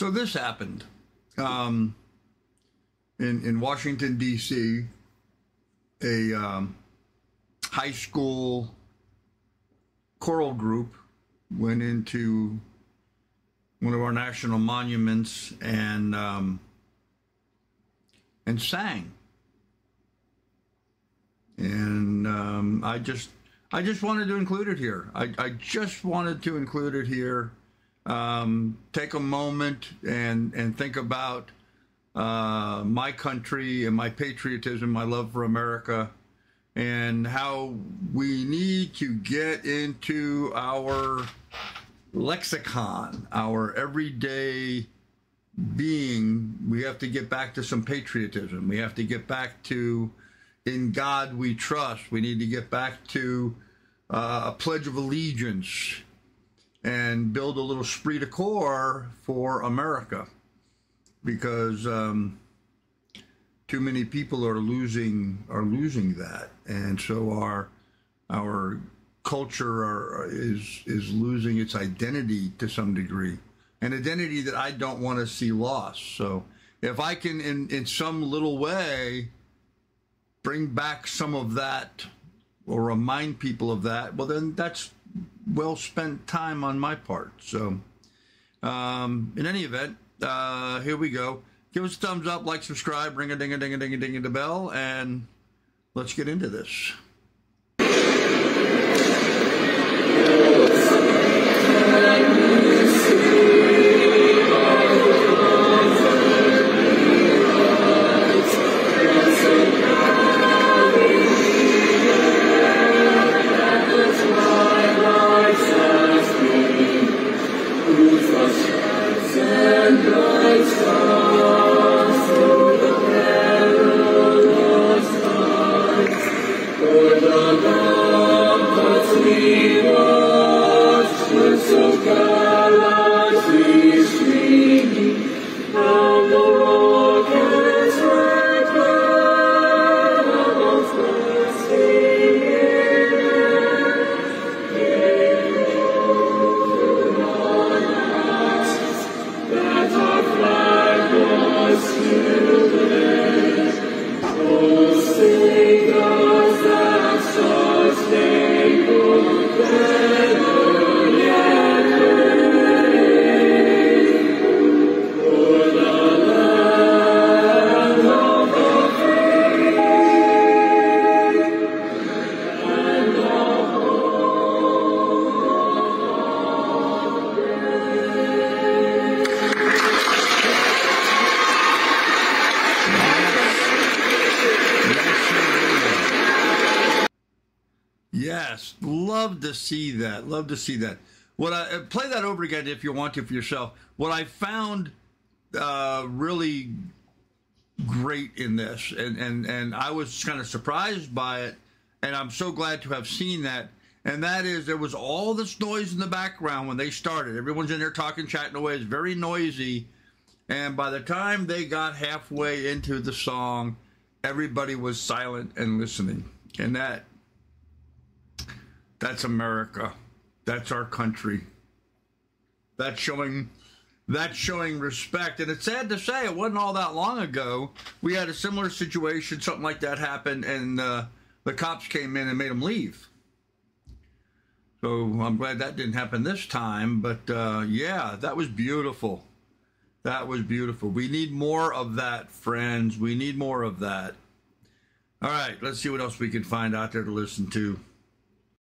So this happened um, in in Washington D.C. A um, high school choral group went into one of our national monuments and um, and sang. And um, I just I just wanted to include it here. I, I just wanted to include it here. Um, take a moment and and think about uh, my country and my patriotism, my love for America, and how we need to get into our lexicon, our everyday being. We have to get back to some patriotism. We have to get back to in God we trust. We need to get back to uh, a pledge of allegiance and build a little esprit de corps for America. Because um, too many people are losing are losing that, and so our our culture are, is is losing its identity to some degree, an identity that I don't want to see lost. So if I can, in in some little way, bring back some of that or remind people of that, well, then that's well spent time on my part. So, um, in any event, uh, here we go. Give us a thumbs up, like, subscribe, ring a ding a ding a ding a ding a the bell, and let's get into this. Yes, love to see that. Love to see that. What I uh, play that over again if you want to for yourself. What I found uh, really great in this, and and and I was kind of surprised by it, and I'm so glad to have seen that. And that is, there was all this noise in the background when they started. Everyone's in there talking, chatting away. It's very noisy. And by the time they got halfway into the song, everybody was silent and listening. And that that's America. That's our country. That's showing that's showing respect. And it's sad to say it wasn't all that long ago. We had a similar situation, something like that happened, and uh, the cops came in and made them leave. So I'm glad that didn't happen this time. But uh, yeah, that was beautiful. That was beautiful. We need more of that, friends. We need more of that. All right, let's see what else we can find out there to listen to.